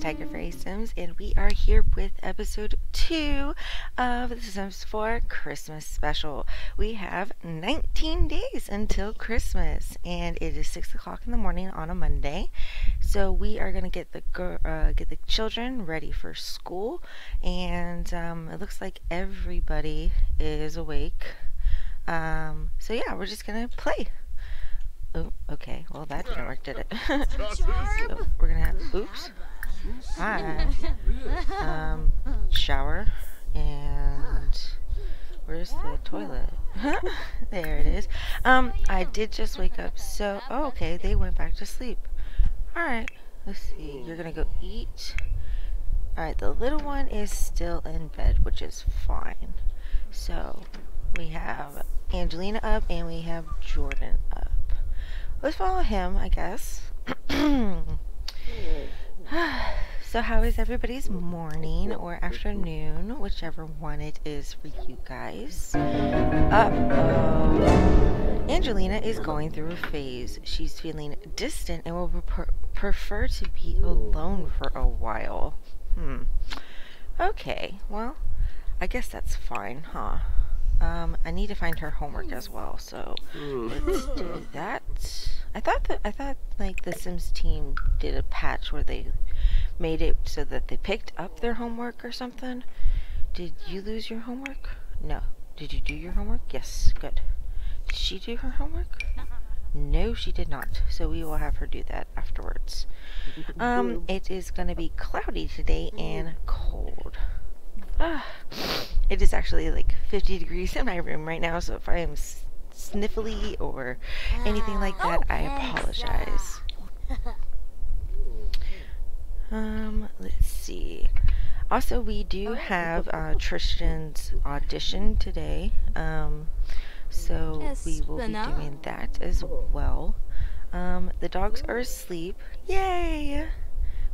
Tiger Fairy Sims, and we are here with episode 2 of The Sims 4 Christmas Special. We have 19 days until Christmas, and it is 6 o'clock in the morning on a Monday. So we are going to get the uh, get the children ready for school, and um, it looks like everybody is awake. Um, so yeah, we're just going to play. Oh, okay. Well, that didn't work, did it? so we're gonna have. Oops. Hi. Um, shower and where's the toilet? there it is. Um, I did just wake up, so oh, okay. They went back to sleep. All right. Let's see. You're gonna go eat. All right. The little one is still in bed, which is fine. So we have Angelina up and we have Jordan up. Let's follow him, I guess. so how is everybody's morning or afternoon, whichever one it is for you guys? Uh-oh. Angelina is going through a phase. She's feeling distant and will prefer to be alone for a while. Hmm. Okay, well, I guess that's fine, huh? Um, I need to find her homework as well, so let's do that. I thought that I thought like the Sims team did a patch where they made it so that they picked up their homework or something. Did you lose your homework? No. Did you do your homework? Yes. Good. Did she do her homework? No, she did not. So we will have her do that afterwards. Um, it is going to be cloudy today and cold. Ah, it is actually like 50 degrees in my room right now, so if I am sniffly or anything like that, I apologize. Um, let's see. Also, we do have uh, Tristan's audition today, um, so we will be doing that as well. Um, the dogs are asleep. Yay!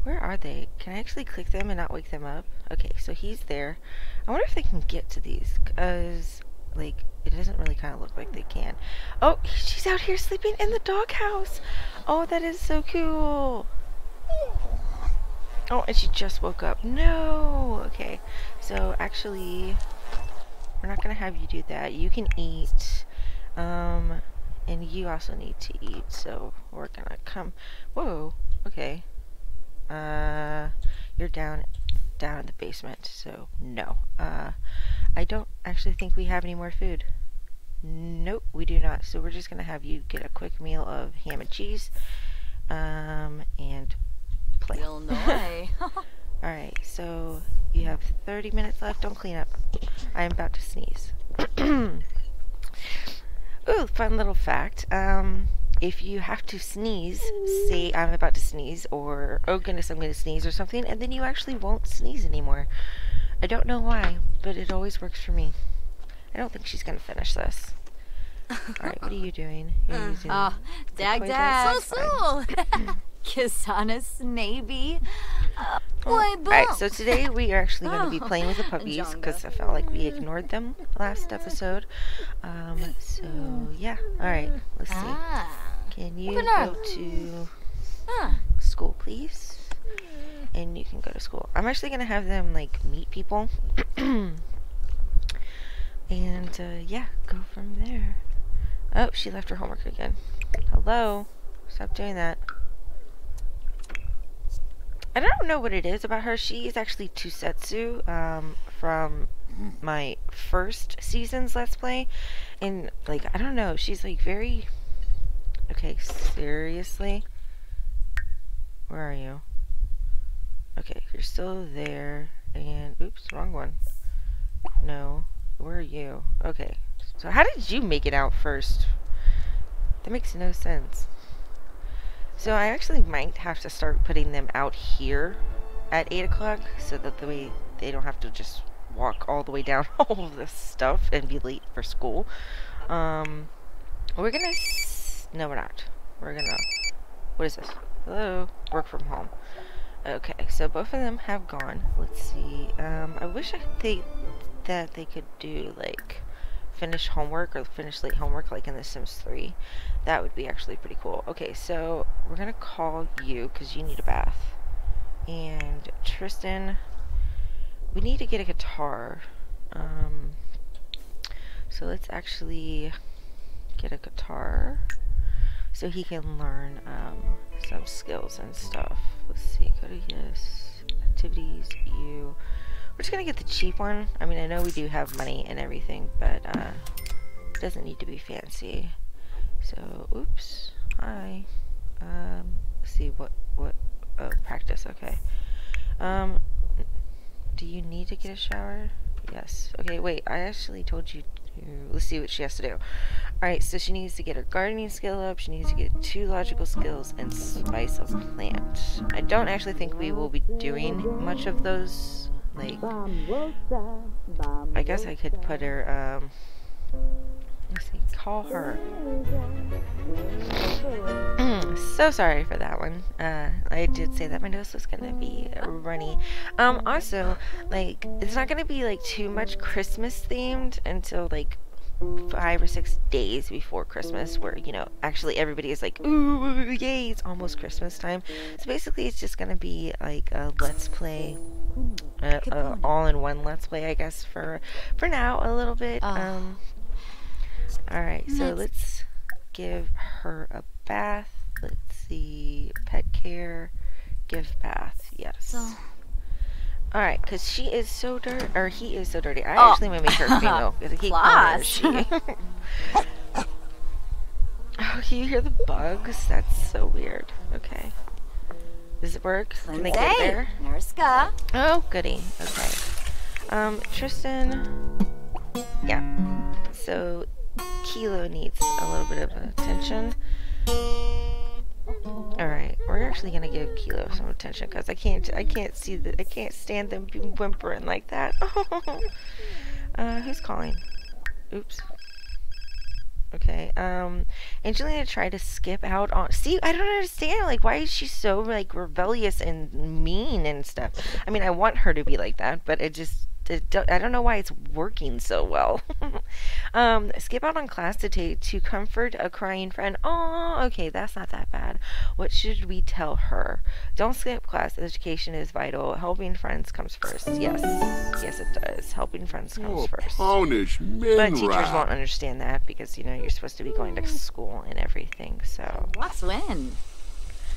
Where are they? Can I actually click them and not wake them up? Okay, so he's there. I wonder if they can get to these, because, like, it doesn't really kind of look like they can. Oh, she's out here sleeping in the doghouse. Oh, that is so cool. Oh, and she just woke up. No! Okay, so actually, we're not to have you do that. You can eat, um, and you also need to eat, so we're to come... Whoa, okay. Uh, you're down down in the basement, so no. Uh, I don't actually think we have any more food. Nope, we do not. So we're just going to have you get a quick meal of ham and cheese um, and play. Alright, so you have 30 minutes left. Don't clean up. I am about to sneeze. Ooh, fun little fact. Um, if you have to sneeze, say I'm about to sneeze, or oh goodness, I'm going to sneeze, or something, and then you actually won't sneeze anymore. I don't know why, but it always works for me. I don't think she's going to finish this. Alright, what are you doing? You're uh, using oh, dag dag. So so. Kisana maybe. Uh, Alright, so today we are actually going to be playing with the puppies because I felt like we ignored them last episode. Um, so yeah. Alright, let's see. Ah. Can you go to ah. school, please? And you can go to school. I'm actually going to have them like meet people. and uh, yeah, go from there. Oh, she left her homework again. Hello? Stop doing that. I don't know what it is about her. She is actually Tusetsu um, from my first season's Let's Play. And, like, I don't know. She's, like, very... Okay, seriously? Where are you? Okay, you're still there. And, oops, wrong one. No. Where are you? Okay. So how did you make it out first? That makes no sense. So I actually might have to start putting them out here at 8 o'clock so that the way they don't have to just walk all the way down all of this stuff and be late for school. Um, we're gonna... no, we're not. We're gonna... What is this? Hello? Work from home. Okay, so both of them have gone. Let's see. Um, I wish I they that they could do like finish homework or finish late homework like in The Sims 3. That would be actually pretty cool. Okay, so we're to call you because you need a bath. and Tristan, we need to get a guitar. Um, so let's actually get a guitar so he can learn um, some skills and stuff. Let's see, go to yes, activities, you. We're just gonna get the cheap one. I mean, I know we do have money and everything, but uh, it doesn't need to be fancy. So, oops, hi. Um, let's see what what. Oh, practice. Okay. Um, do you need to get a shower? Yes. Okay. Wait. I actually told you. Let's see what she has to do. Alright, so she needs to get her gardening skill up, she needs to get two logical skills, and spice a plant. I don't actually think we will be doing much of those, like, I guess I could put her, um, let's see, call her. so sorry for that one. Uh, I did say that my nose was gonna be runny. Um, also, like, it's not gonna be, like, too much Christmas themed until, like, five or six days before Christmas, where you know actually everybody is like, "Ooh, yay! It's almost Christmas time." So basically, it's just gonna be like a let's play, uh, uh, all-in-one let's play, I guess for for now a little bit. Um, all right, so let's give her a bath. Let's see, pet care, give bath. Yes. Alright, because she is so dirty, or he is so dirty. I oh. actually make her female, because I keep calling her she. oh, can you hear the bugs? That's so weird. Okay. Does it work? Can they get there? Nerska. Oh, goody. Okay. Um, Tristan. Yeah. So, Kilo needs a little bit of attention. All right, we're actually gonna give Kilo some attention because I can't, I can't see that, I can't stand them whimpering like that. uh, who's calling? Oops. Okay. Um, Angelina tried to skip out on. See, I don't understand. Like, why is she so like rebellious and mean and stuff? I mean, I want her to be like that, but it just I don't know why it's working so well. um, skip out on class to take to comfort a crying friend. Oh, okay, that's not that bad. What should we tell her? Don't skip class. Education is vital. Helping friends comes first. Yes, yes, it does. Helping friends comes oh, first. Punish but teachers won't understand that because you know you're supposed to be going to school and everything. So what's when?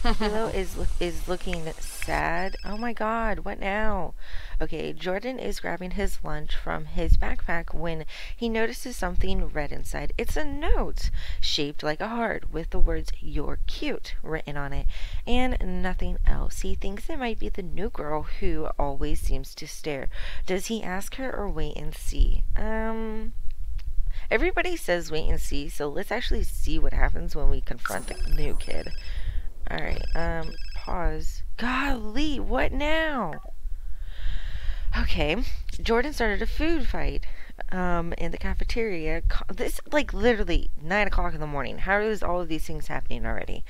Willow is is looking sad. Oh my god, what now? Okay, Jordan is grabbing his lunch from his backpack when he notices something red inside. It's a note shaped like a heart with the words "You're cute" written on it and nothing else. He thinks it might be the new girl who always seems to stare. Does he ask her or wait and see? Um Everybody says wait and see, so let's actually see what happens when we confront the new kid. Alright, um, pause. Golly, what now? Okay, Jordan started a food fight um, in the cafeteria. This, like, literally 9 o'clock in the morning. How is all of these things happening already?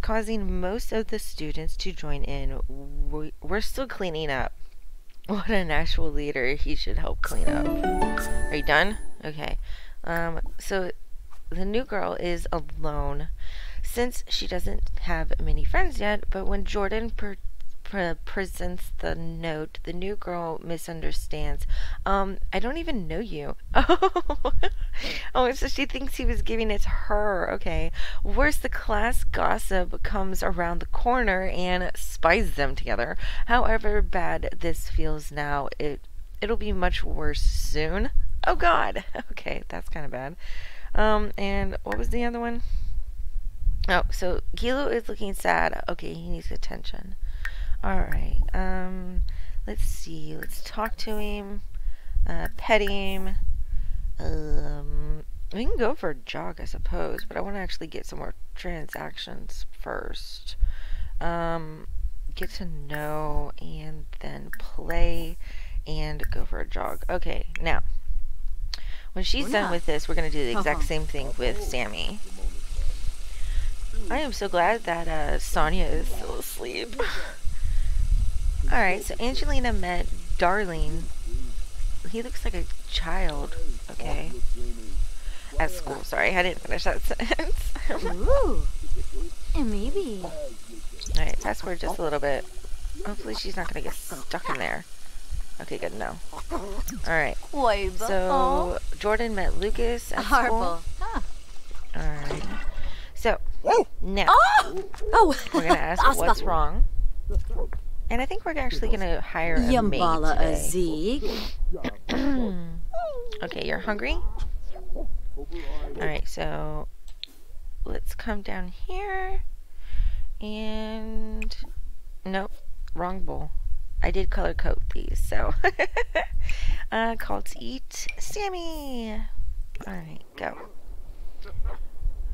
Causing most of the students to join in. We're still cleaning up. What an actual leader. He should help clean up. Are you done? Okay. Um, so the new girl is alone since she doesn't have many friends yet, but when Jordan per- pre- presents the note, the new girl misunderstands. Um, I don't even know you. Oh, oh, so she thinks he was giving it to her. Okay. Worse, the class gossip comes around the corner and spies them together. However bad this feels now, it it'll be much worse soon. Oh God. Okay, that's kind of bad. Um, and what was the other one? Oh, so Kilo is looking sad. Okay, he needs attention. Alright, um, let's see. Let's talk to him. Uh, pet him. Um, we can go for a jog, I suppose, but I want to actually get some more transactions first. Um, get to know and then play and go for a jog. Okay, now, when she's done with this, we're going to do the exact same thing with Sammy. I am so glad that uh, Sonia is still asleep. Alright, so Angelina met Darlene. He looks like a child. Okay. At school, sorry, I didn't finish that sentence. Ooh. Maybe. Alright, fast forward just a little bit. Hopefully she's not gonna get stuck in there. Okay, good, no. Alright, so Jordan met Lucas at school. Alright. So, now, Oh! Oh! we're gonna ask Aspa. what's wrong. And I think we're actually gonna hire a maid Yambala a today. Okay, you're hungry? Alright, so let's come down here. And nope, wrong bowl. I did color code these, so uh call to eat Sammy. Alright, go.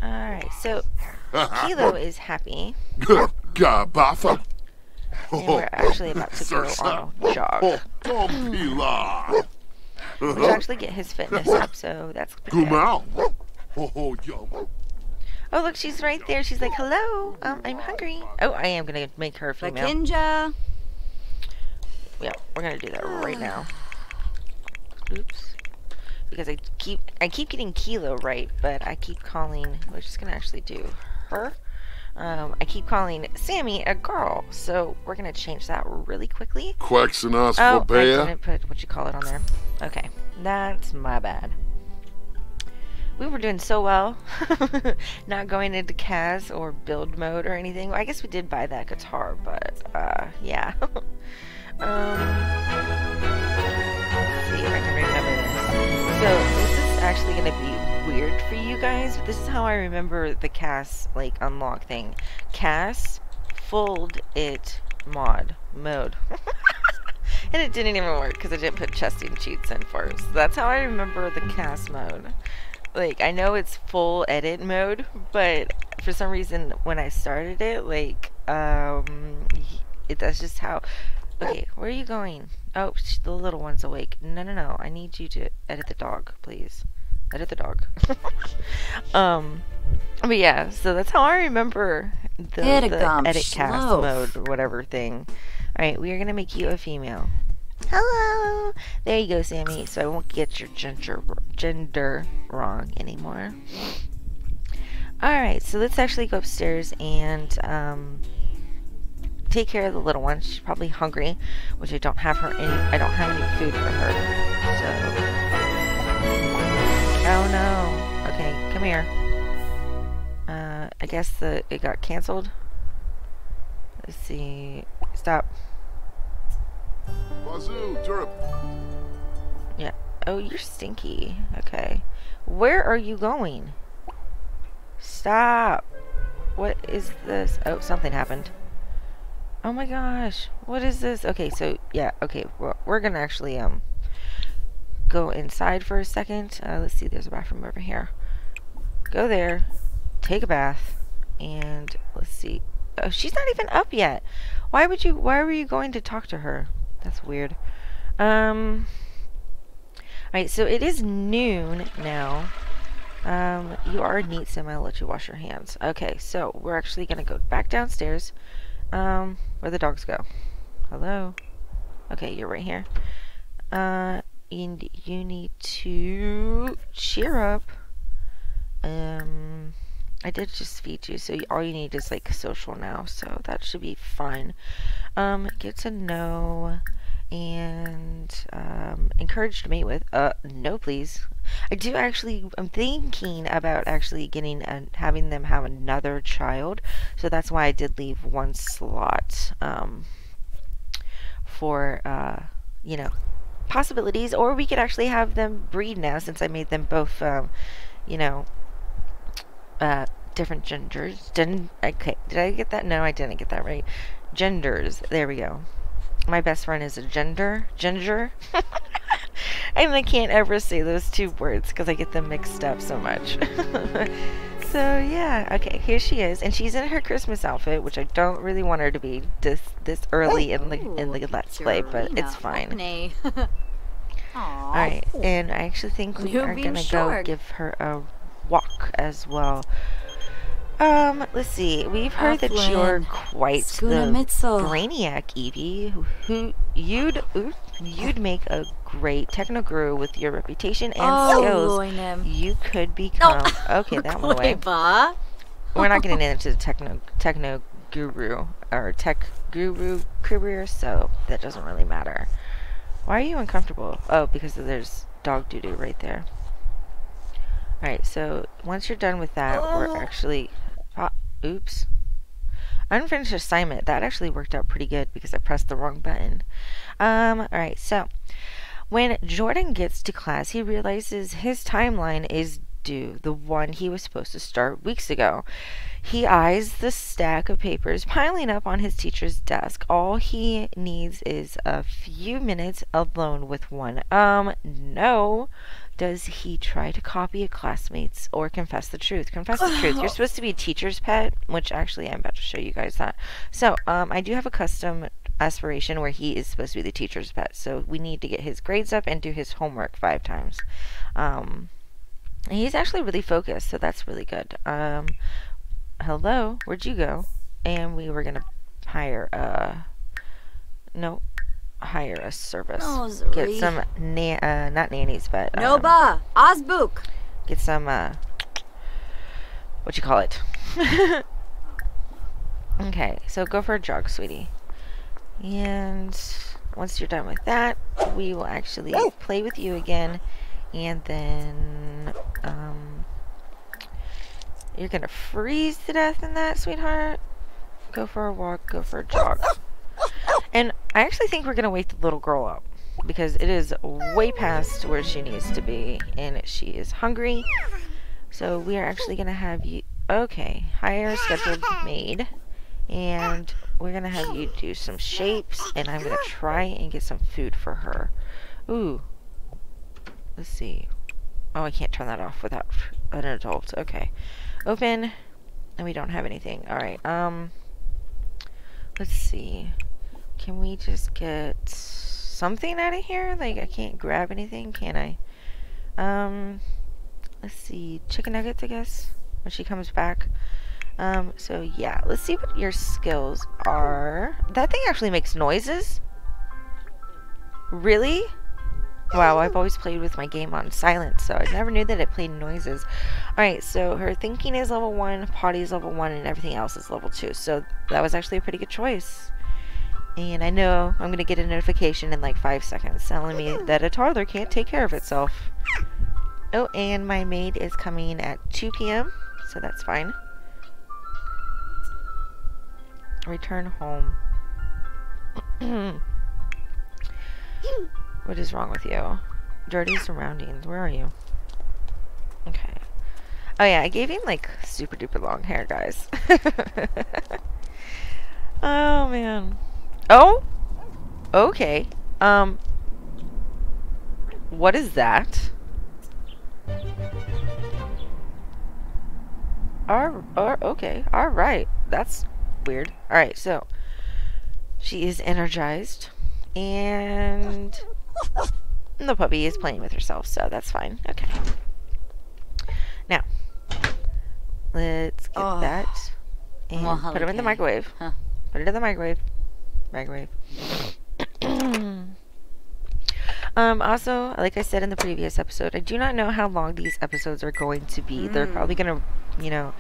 Alright, so Kilo is happy. Gabafa. And we're actually about to go on a jog. Tompila. We should actually get his fitness up, so that's pretty good. Oh. Oh, look, she's right there. She's like, hello, um, I'm hungry. Oh, I am going to make her female. Bakinja. Yeah, we're going to do that right now. Oops. Because I keep, I keep getting Kilo right, but I keep calling, we're just going to actually do her. Um, I keep calling Sammy a girl, so we're going to change that really quickly. Quaxinos Oh, I didn't put what you call it on there. Okay, that's my bad. We were doing so well, not going into CAS or build mode or anything. I guess we did buy that guitar, but uh, yeah. um, let's see if I can remember. So this is actually going to be weird for you guys, but this is how I remember the CAS like unlock thing. CAS fold it mod mode. and it didn't even work because I didn't put testing cheats in first. So That's how I remember the cast mode. Like, I know it's full edit mode, but for some reason, when I started it, like, um, it, that's just how. Okay, where are you going? Oh, the little one's awake. No, no, no. I need you to edit the dog, please. Edit the dog. um, but yeah, so that's how I remember the, the edit cast mode or whatever thing. Alright, we are gonna make you a female. Hello! There you go, Sammy. So I won't get your gender, gender wrong anymore. Alright, so let's actually go upstairs and um, take care of the little one. She's probably hungry, which I don't have her any. I don't have any food for her. So. Oh no. Okay, come here. Uh, I guess the it got canceled. Let's see. Stop. Bazoo, Turp. Oh, you're stinky. Okay. Where are you going? Stop. What is this? Oh, something happened. Oh my gosh. What is this? Okay, so, yeah, okay. We're gonna actually, um, go inside for a second. Uh, let's see, there's a bathroom over here. Go there. Take a bath. And, let's see. Oh, she's not even up yet. Why would you, why were you going to talk to her? That's weird. Um... Alright, so it is noon now. Um, you are neat, Sim. I'm gonna let you wash your hands. Okay, so we're actually gonna go back downstairs. Um, where the dogs go. Hello? Okay, you're right here. Uh, and you need to cheer up. Um, I did just feed you, so all you need is like social now, so that should be fine. Um, get to know and um, encouraged mate with. Uh, no, please. I do actually. I'm thinking about actually getting and having them have another child, so that's why I did leave one slot um, for uh, you know possibilities. Or we could actually have them breed now, since I made them both, um, you know, uh, different genders. Gen. Okay, did I get that? No, I didn't get that right. Genders. There we go my best friend is a gender ginger. And i can't ever say those two words because i get them mixed up so much. So yeah okay here she is. And she's in her christmas outfit which i don't really want her to be this this early in the in the let's play but it's fine. All right and i actually think we are gonna go give her a walk as well um let's see we've heard that you're quite the. Brainiac Evie, who, you'd you'd make a great techno guru with your reputation and Oh, skills. Loinem. You could become okay. That went away. We're not getting into the techno techno guru or tech guru career, so that doesn't really matter. Why are you uncomfortable? Oh, because there's dog doo-doo right there. Alright, so once you're done with that, we're actually... Oh, oops. Unfinished assignment. That actually worked out pretty good because I pressed the wrong button. Um, alright, so... When Jordan gets to class, he realizes his timeline is due, the one he was supposed to start weeks ago. He eyes the stack of papers piling up on his teacher's desk. All he needs is a few minutes alone with one. Um, no. Does he try to copy a classmate's or confess the truth? Confess the truth. You're supposed to be a teacher's pet, which actually I'm about to show you guys that. So, um, I do have a custom aspiration where he is supposed to be the teacher's pet. So we need to get his grades up and do his homework five times. Um, he's actually really focused, so that's really good. Um, hello, where'd you go? And we were gonna hire a no, hire a service. Oh, get some na- uh, not nannies, but um, Noba, Azbuk. get some uh, what you call it? okay, so go for a jog, sweetie. And once you're done with that, we will actually play with you again. And then, um, you're gonna freeze to death in that, sweetheart. Go for a walk, go for a jog. And I actually think we're gonna wake the little girl up because it is way past where she needs to be and she is hungry. So we are actually gonna have you, okay, hire scheduled maid and we're gonna have you do some shapes and I'm gonna try and get some food for her. Ooh. Let's see. Oh, I can't turn that off without an adult. Okay. Open. And we don't have anything. Alright, um... Let's see. Can we just get something out of here? Like, I can't grab anything, can I? Um... Let's see. Chicken nuggets, I guess? When she comes back. Um, so yeah, let's see what your skills are. That thing actually makes noises? Really? Wow, I've always played with my game on silent, so I never knew that it played noises. Alright, so her thinking is level 1, potty is level 1, and everything else is level 2. So that was actually a pretty good choice. And I know I'm going to get a notification in like 5 seconds telling me mm-hmm. that a toddler can't take care of itself. Oh, and my maid is coming at 2 p.m., so that's fine. Return home. what is wrong with you? Dirty surroundings. Where are you? Okay. Oh yeah, I gave him like super duper long hair, guys. oh man. Oh? Okay. Um. What is that? Ar- ar- okay, alright. That's weird. Alright, so she is energized and the puppy is playing with herself, so that's fine. Okay. Now, let's get Oh. that and Well, put them in the microwave. Huh. Put it in the microwave. Microwave. um, also, like I said in the previous episode, I do not know how long these episodes are going to be. They're Mm. probably going to, you know,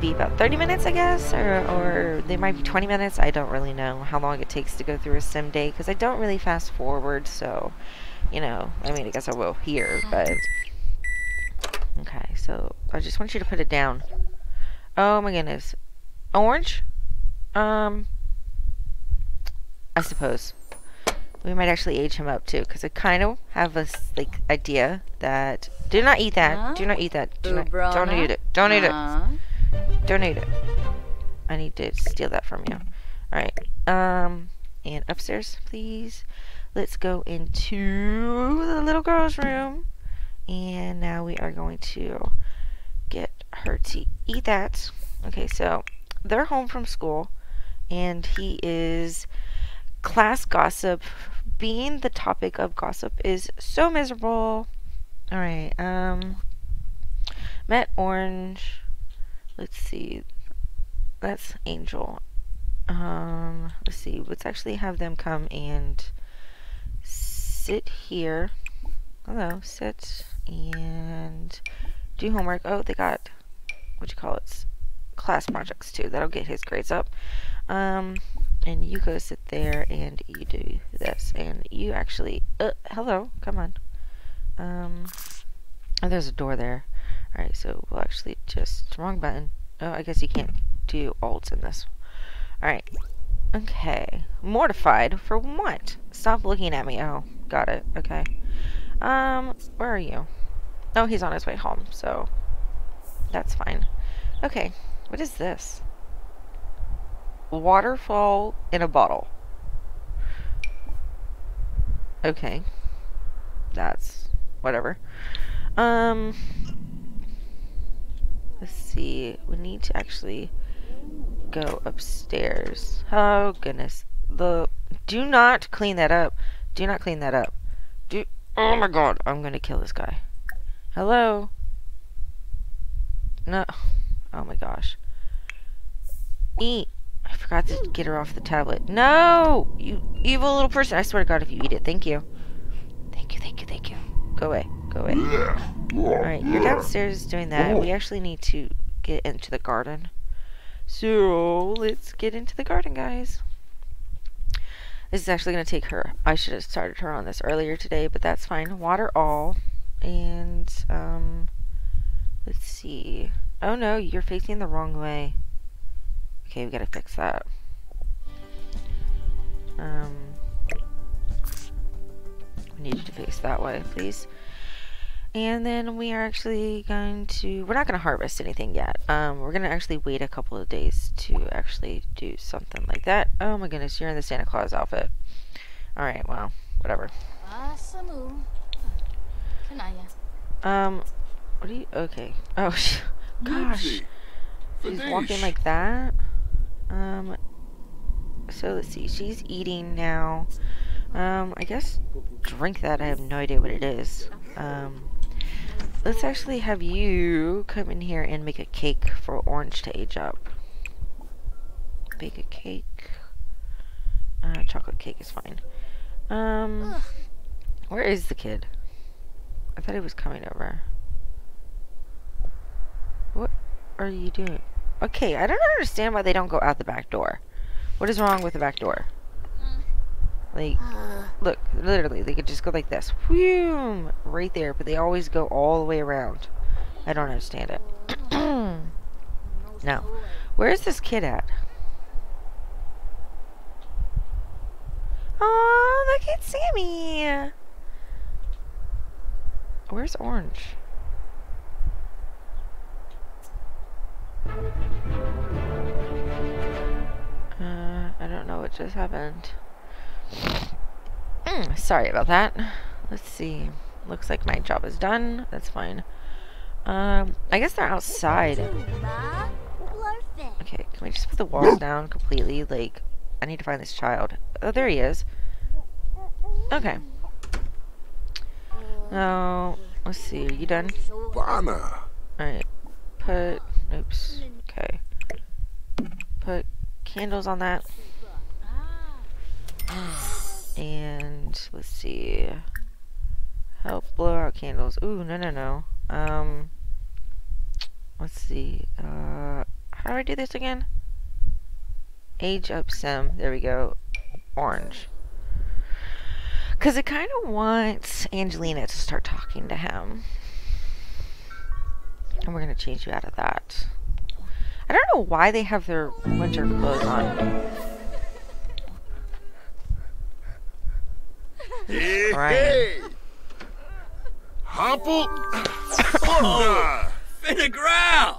be about 30 minutes, I guess, or, or they might be 20 minutes. I don't really know how long it takes to go through a sim day because I don't really fast forward, so, you know, I mean, I guess I will here, but. Okay, so I just want you to put it down. Oh my goodness. Orange? Um, I suppose. We might actually age him up too, because I kind of have a like idea that do not eat that. Do not eat that. Do not, don't eat it. Don't eat it. Uh, Don't eat it. I need to steal that from you. All right. Um, and upstairs, please. Let's go into the little girl's room, and now we are going to get her to eat that. Okay, so they're home from school, and he is class gossip. Being the topic of gossip is so miserable. All right. Um, met Orange. Let's see. That's Angel. Um, let's see. Let's actually have them come and sit here. Hello, sit and do homework. Oh, they got what you call it? Class projects too. That'll get his grades up. Um, and you go sit there and you do this and you actually uh, hello come on. Um oh there's a door there. All right so we'll actually just wrong button. Oh I guess you can't do alts in this. All right okay. Mortified for what? Stop looking at me. Oh got it. Okay. Um where are you? Oh he's on his way home so that's fine. Okay what is this waterfall in a bottle. Okay. That's whatever. Um let's see. We need to actually go upstairs. Oh goodness. The do not clean that up. Do not clean that up. Do Oh my god, I'm going to kill this guy. Hello. No. Oh my gosh. Eat. I forgot to get her off the tablet. No! You evil little person. I swear to God, if you eat it. Thank you. Thank you, thank you, thank you. Go away. Go away. Alright, you're downstairs doing that. We actually need to get into the garden. So, let's get into the garden, guys. This is actually going to take her. I should have started her on this earlier today, but that's fine. Water all. And, um, let's see. Oh no, you're facing the wrong way. Okay, we gotta fix that. Um, we need to face that way, please. And then we are actually going to, we're not going to harvest anything yet. Um, we're going to actually wait a couple of days to actually do something like that. Oh my goodness, you're in the Santa Claus outfit. Alright, well, whatever. Um, what do you, okay. Oh, gosh. He's walking like that. Um, so let's see. She's eating now. Um, I guess drink that. I have no idea what it is. Um, let's actually have you come in here and make a cake for Orange to age up. Bake a cake. Uh, chocolate cake is fine. Um, where is the kid? I thought he was coming over. What are you doing? Okay, I don't understand why they don't go out the back door. What is wrong with the back door? Hmm. Like, uh. look, literally, they could just go like this. Whew, right there, but they always go all the way around. I don't understand it. now, where is this kid at? Oh, look at Sammy! Where's Orange? Just happened. Mm, sorry about that. Let's see. Looks like my job is done. That's fine. Um, I guess they're outside. Okay, can we just put the walls down completely? Like, I need to find this child. Oh, there he is. Okay. Now, let's see. Are you done? Bana. Alright. Put Oops. Okay. Put candles on that. And let's see. Help blow out candles. Ooh, no, no, no. Um, let's see. Uh, how do I do this again? Age up sim. There we go. Orange. Because it kind of wants Angelina to start talking to him. And we're going to change you out of that. I don't know why they have their winter clothes on. Hey, Ryan. hey. Hopple. Oh, finna ground.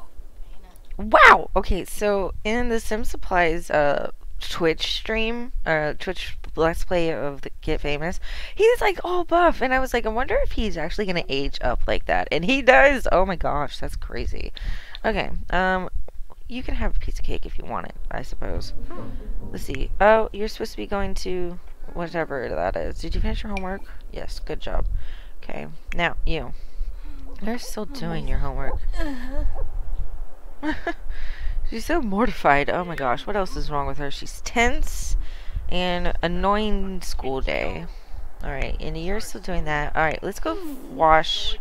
Wow! Okay, so in the SimSupply's uh, Twitch stream, uh, Twitch Let's Play of the Get Famous, he's like all buff, and I was like, I wonder if he's actually gonna age up like that, and he does. Oh my gosh, that's crazy. Okay, um, you can have a piece of cake if you want it, I suppose. Let's see. Oh, you're supposed to be going to whatever that is. Did you finish your homework? Yes, good job. Okay, now you. You're still doing your homework. She's so mortified. Oh my gosh, what else is wrong with her? She's tense and annoying school day. Alright, and you're still doing that. Alright, let's go wash.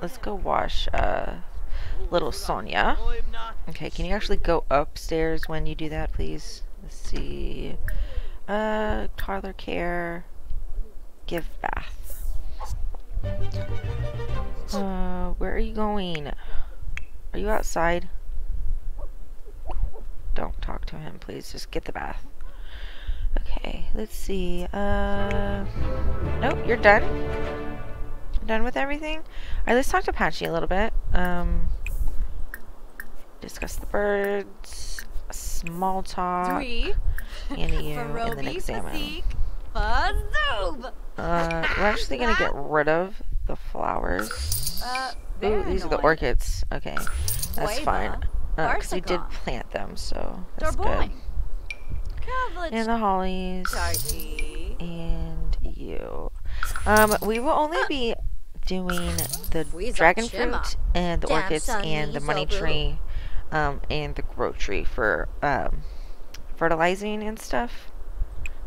Let's go wash, uh, little Sonia. Okay, can you actually go upstairs when you do that, please? Let's see. Uh, toddler care. Give bath. Uh, where are you going? Are you outside? Don't talk to him, please. Just get the bath. Okay, let's see. Uh, nope, you're done. Done with everything? Alright, let's talk to Patchy a little bit. Um, discuss the birds, small talk, Three. And you, and then Farobi examine. Fazoob. Uh, we're actually gonna get rid of the flowers. Uh, Ooh, these are the orchids. Okay, that's fine. Because we did plant them, so that's good. And the hollies. And you. Um, we will only be doing the dragon fruit and the orchids and the money tree, um, and the grow tree for um, fertilizing and stuff.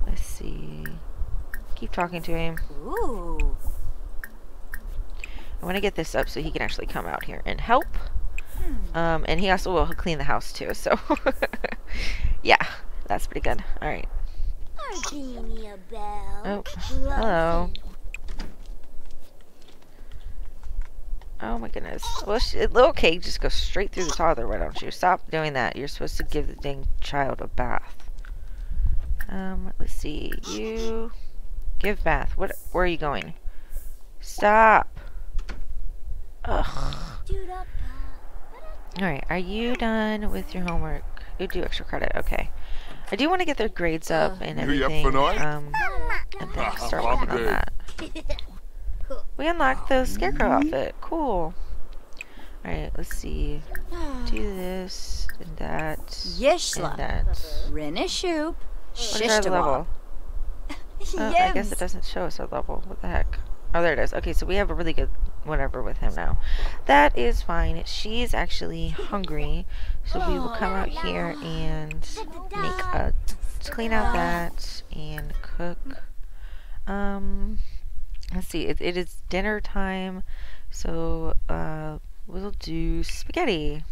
Let's see. Keep talking to him. Ooh. I want to get this up so he can actually come out here and help. Hmm. Um, and he also will clean the house too. So, yeah, that's pretty good. All right. Oh, hello. Oh my goodness. Well, sh little cake just go straight through the toddler. Why don't you stop doing that? You're supposed to give the dang child a bath. Um, let's see. You give bath. What? Where are you going? Stop. Ugh. All right. Are you done with your homework? You do extra credit. Okay. I do want to get their grades up and You up everything. Um, and then start working on that. We unlocked the scarecrow outfit. Cool. Alright, let's see. Do this and that. And Yeshla. that. Rinishoop. What is our level? Oh, I guess it doesn't show us our level. What the heck? Oh, there it is. Okay, so we have a really good whatever with him now. That is fine. She's actually hungry, so we will come out here and make a clean out that and cook. Um, let's see. It, it is dinner time, so uh, we'll do spaghetti.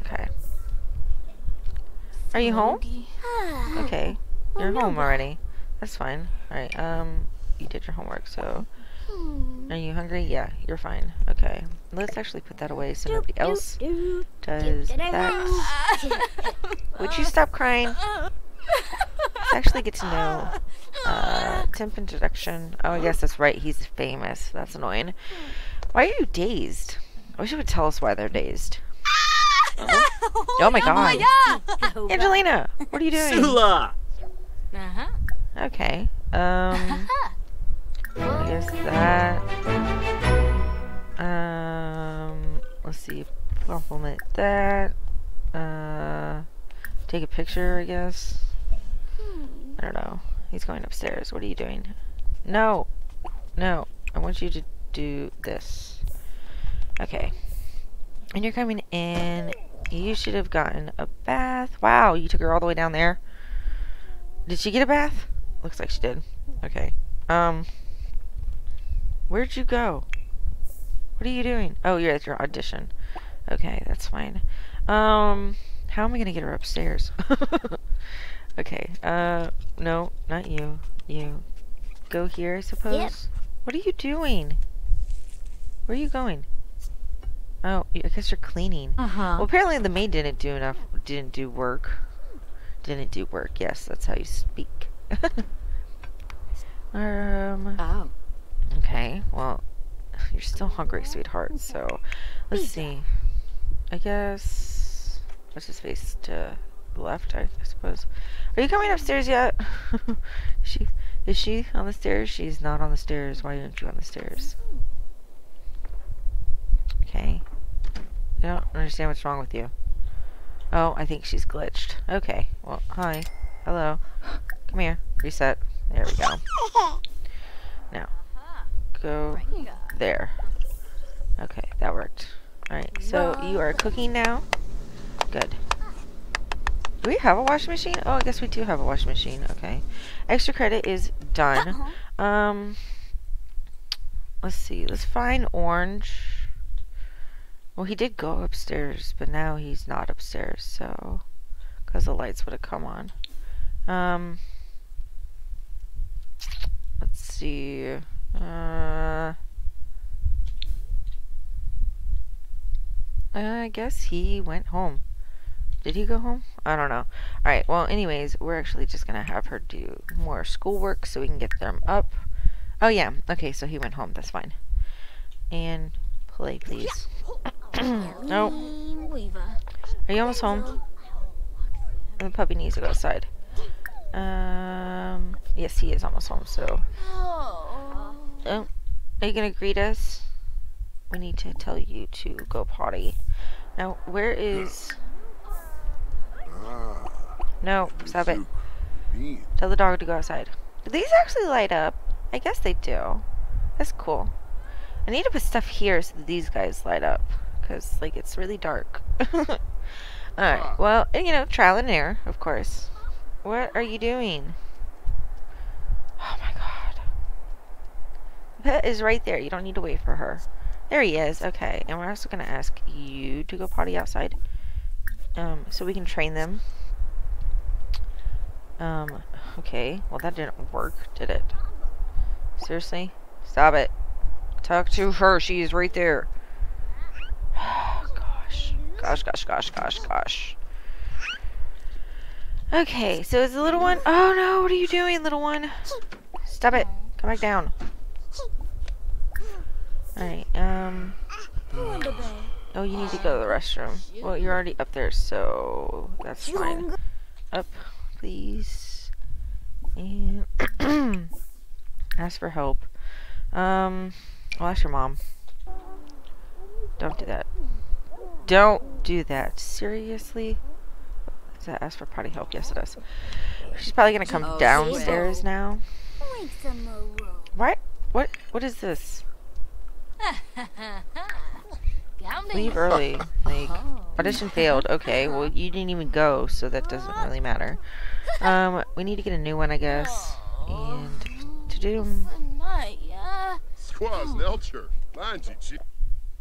Okay. Are you home? Okay. You're home already. That's fine. Alright, um, you did your homework, so. Are you hungry? Yeah, you're fine. Okay. Let's actually put that away so nobody else does that. Would you stop crying? Let's actually get to know. Uh, temp introduction. Oh, I guess that's right. He's famous. That's annoying. Why are you dazed? I wish you would tell us why they're dazed. Oh my god. Angelina, what are you doing? Sula! Uh-huh. Okay. Um. I guess that. Um. Let's see. Compliment that. Uh. Take a picture, I guess. I don't know. He's going upstairs. What are you doing? No. No. I want you to do this. Okay. And you're coming in. You should have gotten a bath. Wow, you took her all the way down there. Did she get a bath? Looks like she did. Okay. Um. Where'd you go? What are you doing? Oh, you're at your audition. Okay, that's fine. Um, how am I gonna get her upstairs? okay. Uh, no, not you. You. Go here, I suppose. What are you doing? Where are you going? Oh, I guess you're cleaning. Uh-huh. Well, apparently the maid didn't do enough. Didn't do work. Didn't do work. Yes, that's how you speak. um. Oh. Okay. Well, you're still hungry, sweetheart. So, let's see. I guess. What's his face to left? I, suppose. Are you coming upstairs yet? she is she on the stairs? She's not on the stairs. Why aren't you on the stairs? Okay. I don't understand what's wrong with you. Oh, I think she's glitched. Okay. Well, hi. Hello. Come here. Reset. There we go. Now, go there. Okay, that worked. Alright, so you are cooking now? Good. Do we have a washing machine? Oh, I guess we do have a washing machine. Okay. Extra credit is done. Um, let's see. Let's find orange. Well, he did go upstairs, but now he's not upstairs, so because the lights would have come on. Um, let's see. Uh, I guess he went home. Did he go home? I don't know. Alright, well, anyways, we're actually just going to have her do more schoolwork so we can get them up. Oh, yeah. Okay, so he went home. That's fine. And play, please. no. Are you almost home? The puppy needs to go outside. Um, yes, he is almost home, so. Oh, are you going to greet us? We need to tell you to go potty. Now, where is... No, stop it. Tell the dog to go outside. Do these actually light up? I guess they do. That's cool. I need to put stuff here so that these guys light up. Because, like, it's really dark. Alright, well, you know, trial and error, of course. What are you doing? Oh my god. Pet is right there. You don't need to wait for her. There he is. Okay, and we're also going to ask you to go potty outside. Um, so we can train them. Um, okay. Well, that didn't work, did it? Seriously? Stop it. Talk to her. She is right there. gosh. Gosh, gosh, gosh, gosh, gosh. Okay, so is the little one... Oh, no. What are you doing, little one? Stop it. Come back down. Alright, um... Oh, you need to go to the restroom. Well, you're already up there, so that's fine. Up, please. And ask for help. Um, I'll ask your mom. Don't do that. Don't do that. Seriously? Does that ask for potty help? Yes, it does. She's probably gonna come Oh, downstairs now. What? What? What is this? Leave early. Like, audition failed. Okay, well, you didn't even go, so that doesn't really matter. Um, we need to get a new one, I guess. And to do. Squaws, Nelcher. Lanji,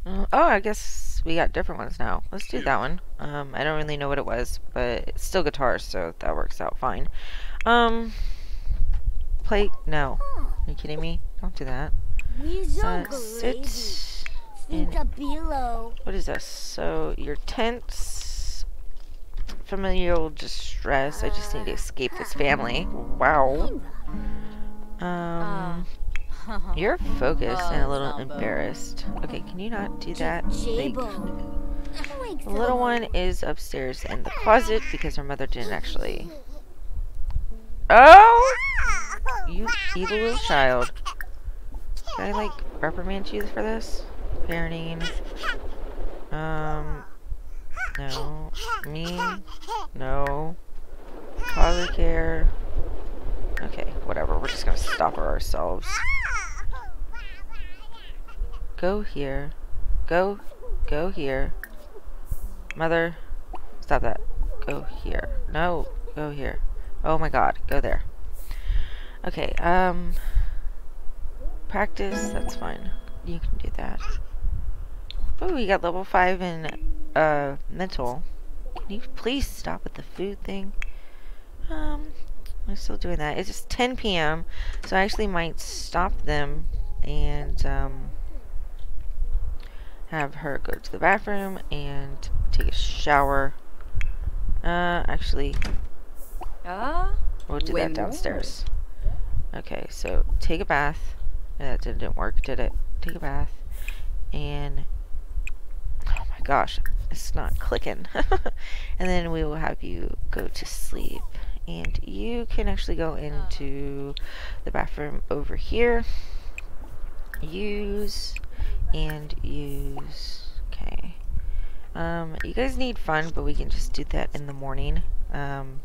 Uh, oh, I guess we got different ones now. Let's do that one. Um, I don't really know what it was, but it's still guitars, so that works out fine. Um, play. No. Are you kidding me? Don't do that. Uh, sit. What is this? So your tense familial distress. I just need to escape this family. Wow. Um, you're focused and a little embarrassed. Okay, can you not do that? Like, the little one is upstairs in the closet because her mother didn't actually. Oh, you evil little child! Can I like reprimand you for this? Parenting. Um. No. Me. No. Father care. Okay, whatever. We're just gonna stop her ourselves. Go here. Go. Go here. Mother. Stop that. Go here. No. Go here. Oh my god. Go there. Okay, um. Practice. That's fine. You can do that. Oh, we got level 5 in uh, mental. Can you please stop with the food thing? Um, I'm still doing that. It's just 10 p.m. So I actually might stop them and um, have her go to the bathroom and take a shower. Uh, actually, Uh, we'll do that downstairs. Okay, so take a bath. That didn't work, did it? Take a bath. And gosh, it's not clicking. and then we will have you go to sleep. And you can actually go into the bathroom over here. Use and use. Okay. Um, you guys need fun, but we can just do that in the morning. Um,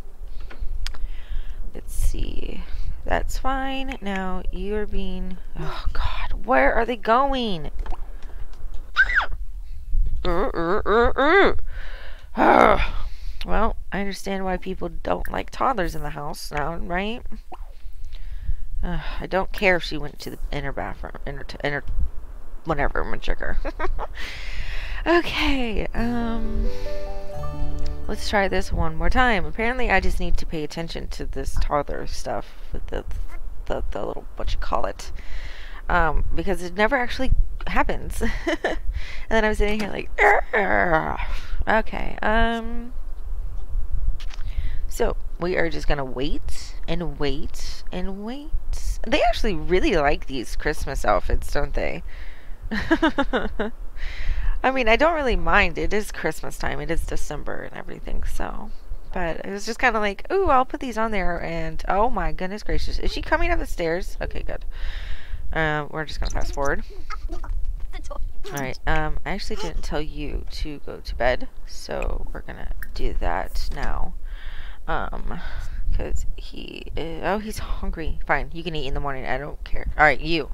let's see. That's fine. Now you're being. Oh God, where are they going? Uh, uh, uh, uh. Ah. Well, I understand why people don't like toddlers in the house now, right? Uh, I don't care if she went to the inner bathroom, inner, inner, whatever, I'm gonna check her. Okay, um, let's try this one more time. Apparently, I just need to pay attention to this toddler stuff with the the, the little what you call it, um, because it never actually happens. and then I'm sitting here like, okay, um, so we are just gonna wait and wait and wait. They actually really like these Christmas outfits, don't they? I mean, I don't really mind. It is Christmas time. It is December and everything, so. But it was just kind of like, ooh, I'll put these on there, and oh my goodness gracious, is she coming up the stairs? Okay, good. Um, we're just gonna fast forward. All right. Um, I actually didn't tell you to go to bed, so we're gonna do that now. Um, because he, is, oh, he's hungry. Fine, you can eat in the morning. I don't care. All right, you.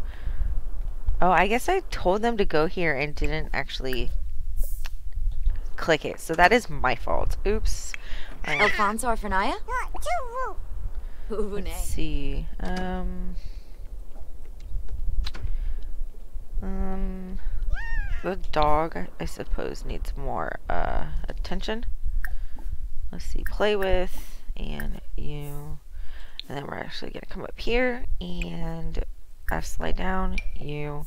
Oh, I guess I told them to go here and didn't actually click it. So that is my fault. Oops. Alright, Alfonso or Fernaya? let's see. Um. Um. The dog, I- suppose, needs more uh, attention. Let's see. Play with, and you. And then we're actually going to come up here and I slide down, you.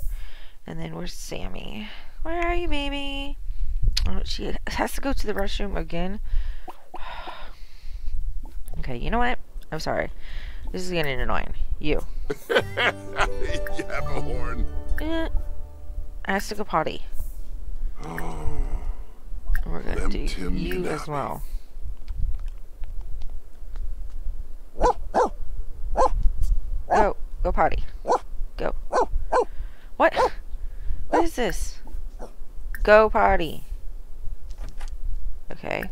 And then where's Sammy? Where are you, baby? Oh, she has to go to the restroom again. okay, you know what? I'm sorry. This is getting annoying. You. Yappahorn. Eh. Has to go potty. Oh, we're gonna do you as well. Go. Go potty. Go. What? What is this? Go potty. Okay.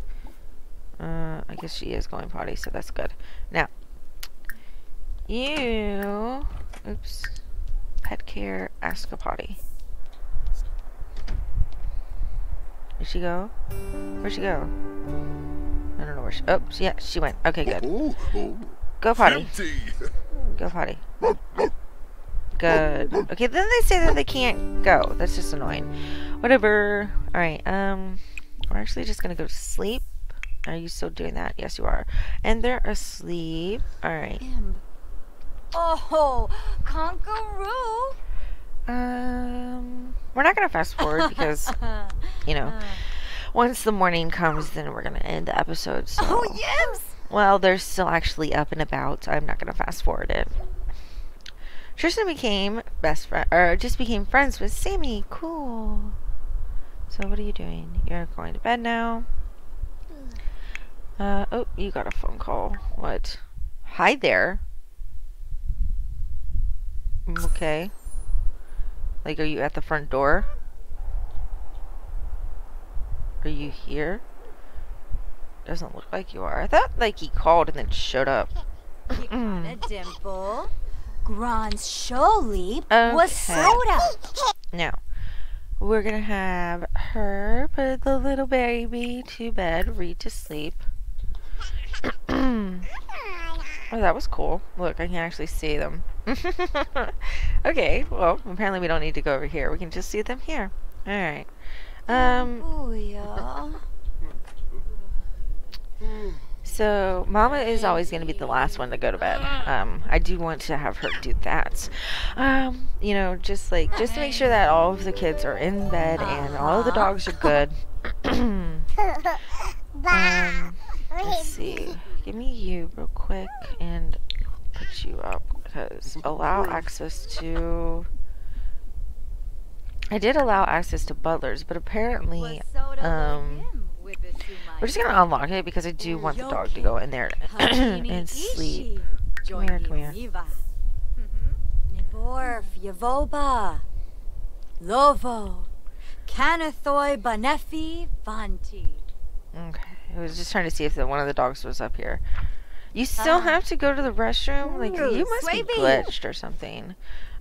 Uh, I guess she is going potty, so that's good. Now, you. Oops. Pet care, ask a potty. Did she go? Where'd she go? I don't know where she. Oh, yeah, she went. Okay, good. Go potty. Go potty. Good. Okay, then they say that they can't go. That's just annoying. Whatever. Alright, um, we're actually just gonna go to sleep. Are you still doing that? Yes, you are. And they're asleep. Alright. Oh, Conqueroo. Um, we're not gonna fast forward because, you know, once the morning comes, then we're gonna end the episode. So. Oh, yes. Well, they're still actually up and about. I'm not gonna fast forward it. Tristan became best friend, or just became friends with Sammy. Cool. So what are you doing? You're going to bed now. Uh oh, you got a phone call. What? Hi there. Mm, Okay. Like, are you at the front door? Are you here? Doesn't look like you are. I thought like he called and then showed up. You got a dimple. Grand show leap Okay. was soda. Now, we're gonna have her put the little baby to bed, read to sleep. oh, that was cool. Look, I can actually see them. okay, well, apparently we don't need to go over here. We can just see them here. Alright. Um. So, Mama is always going to be the last one to go to bed. Um, I do want to have her do that. Um, you know, just like, just to make sure that all of the kids are in bed and all of the dogs are good. um, let's see. Give me you real quick and put you up because allow access to. I did allow access to butlers, but apparently um, him with the two we're just gonna unlock it because I do want the dog to go in there and sleep. Come here, come here. Niborf, Yavoba, Lovo, Canathoi, Banefi, Vanti. Okay. I was just trying to see if the, one of the dogs was up here. You still Ah. have to go to the restroom? Like you must be glitched or something.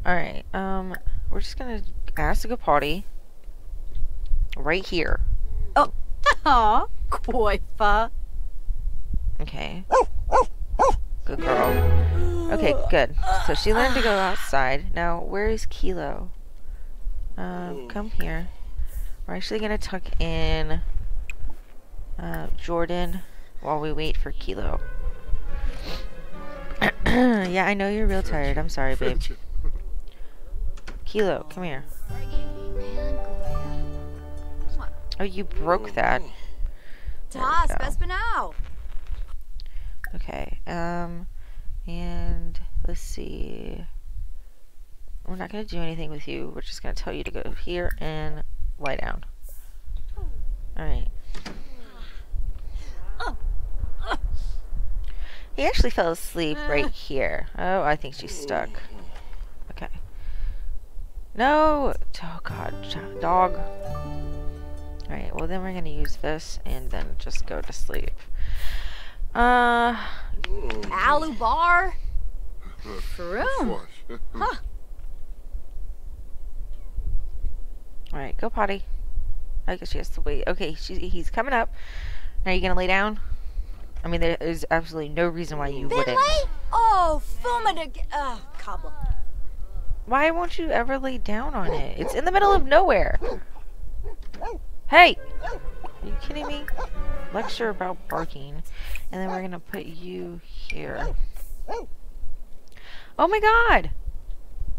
Alright, um we're just gonna ask to go potty. Right here. Oh, Aw, Koifa. Okay. Good girl. Okay, good. So she learned to go outside. Now, where is Kilo? Um, come here. We're actually gonna tuck in uh, Jordan while we wait for Kilo. yeah, I know you're real tired. I'm sorry, babe. Kilo, come here. Oh, you broke that. Tas, go. now. Okay. Um, and let's see. We're not gonna do anything with you. We're just gonna tell you to go here and lie down. All right. He actually fell asleep right here. Oh, I think she's stuck. Okay. No! Oh god, dog. Alright, well then we're gonna use this and then just go to sleep. Uh, Alu bar. Vroom. Flush. alright, go potty. I guess she has to wait. Okay, she, he's coming up. Now you gonna lay down? I mean, there is absolutely no reason why you wouldn't. Finlay? Oh, Fumada. Uh, cobbler. Why won't you ever lay down on it? It's in the middle of nowhere. Hey! Are you kidding me? Lecture about barking. And then we're gonna put you here. Oh my god!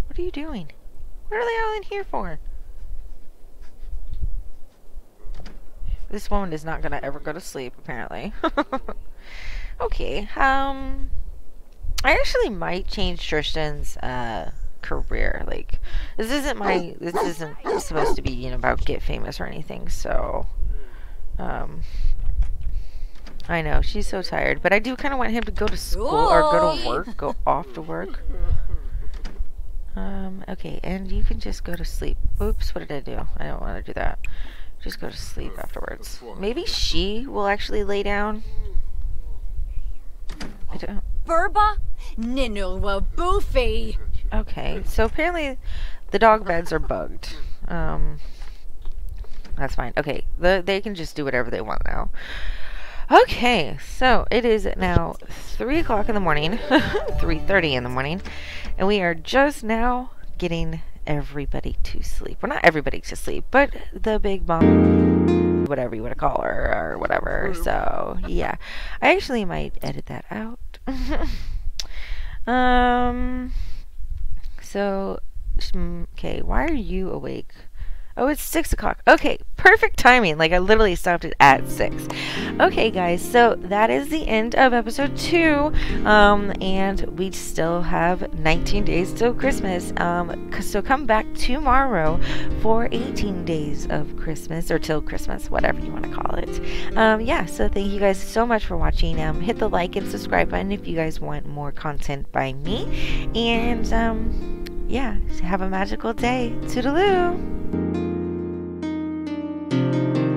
What are you doing? What are they all in here for? This woman is not gonna ever go to sleep, apparently. okay, um... I actually might change Tristan's uh, career. Like, this isn't my. This isn't supposed to be you know about get famous or anything. So, um, I know she's so tired, but I do kind of want him to go to school or go to work, go off to work. Um. Okay, and you can just go to sleep. Oops, what did I do? I don't want to do that. Just go to sleep afterwards. Maybe she will actually lay down. I don't. Burba? Ninulwa boofy. Okay, so apparently the dog beds are bugged. Um, that's fine. Okay, the, they can just do whatever they want now. Okay, so it is now 3 o'clock in the morning, 3.30 in the morning, and we are just now getting everybody to sleep. Well, not everybody to sleep, but the big mom, whatever you want to call her, or whatever. So, yeah. I actually might edit that out. um... So, okay, why are you awake? Oh, it's six o'clock. Okay, perfect timing. Like I literally stopped it at six. Okay, guys, so that is the end of episode two. Um, and we still have 19 days till Christmas. Um, so come back tomorrow for 18 days of Christmas or till Christmas, whatever you want to call it. Um, yeah. So thank you guys so much for watching. Um, hit the like and subscribe button if you guys want more content by me. And um, yeah, have a magical day. Toodaloo. Thank you.